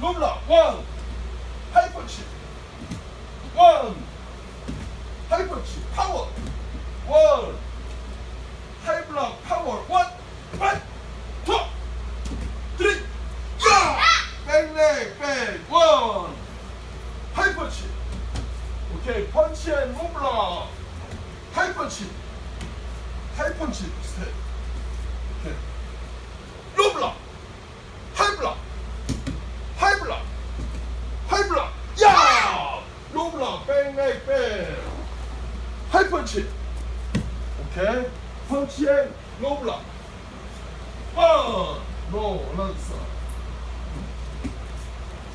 롬락 원. 하이펀치 원. 하이펀치 파워. 원. 하이블락 파워. 원. 원, 투. 쓰리. 야! 백leg 백원. 하이펀치 오케이. 펀치 앤 롬락 하이펀치 하이펀치 스텝. 오케이. 롬락 하이블락 하이블락 하이블락 야 로블락 백leg 백 하이 펀치. 오케이. 펀치 앤 로블락 원 로우 런스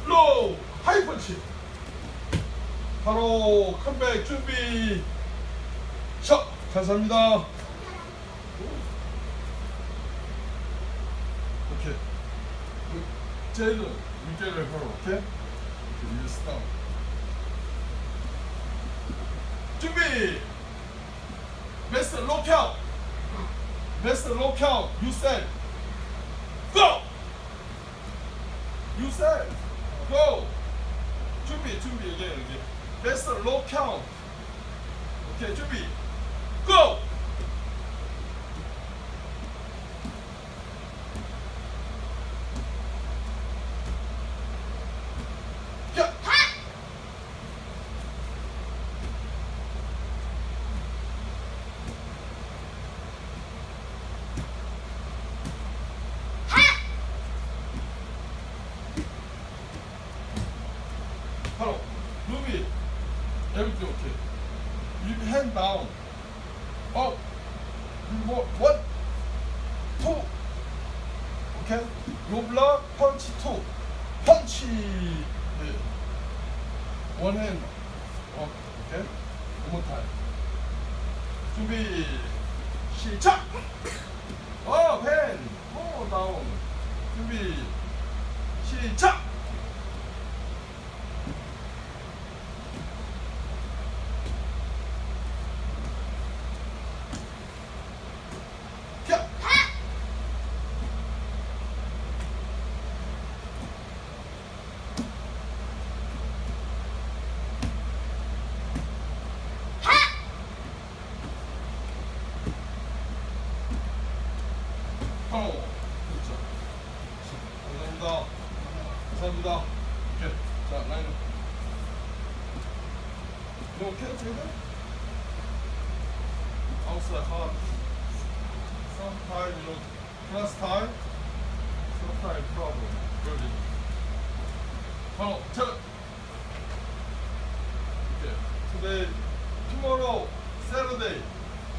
로우 하이 펀치. 바로 컴백 준비. 샷. 감사합니다. 오케이. 제일은 위계를 바로. 오케이. 유 스탑 준비 베스트 로켓 베스트 로켓 유셀 고 유셀 고 준비 준비 이게 이게 베스트 로켓 오케이 준비 고 야! 바로 루비 everything okay you hand down up 뭐 one two okay 로블라 펀치 two 펀치 네. one hand up okay one more time 준비 시작 업 hand 오 다운 준비 시작 야! 어, 그렇죠. 감사합니다. 감사합니다. 오케이. 자, 라인. You okay, Taylor? Outside hard. Sometimes, you know, first time, sometimes problem. Really. Oh, tell Okay. Today, tomorrow, Saturday,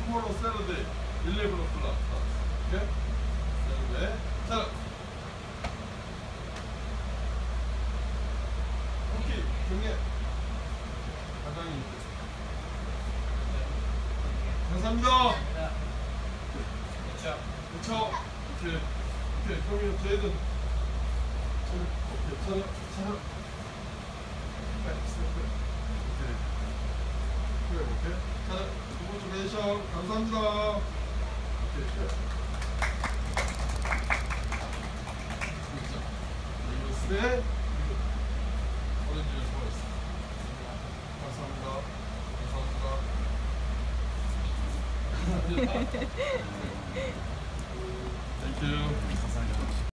tomorrow, Saturday, 11 o'clock starts. Okay? Saturday. 자. 감사합니다. 그렇죠. 오케이. 오케이. 그러면 저희는 저는. 저는 네. 그래 오케이. 자, congratulation. 감사합니다. 오케이. 진 Thank you.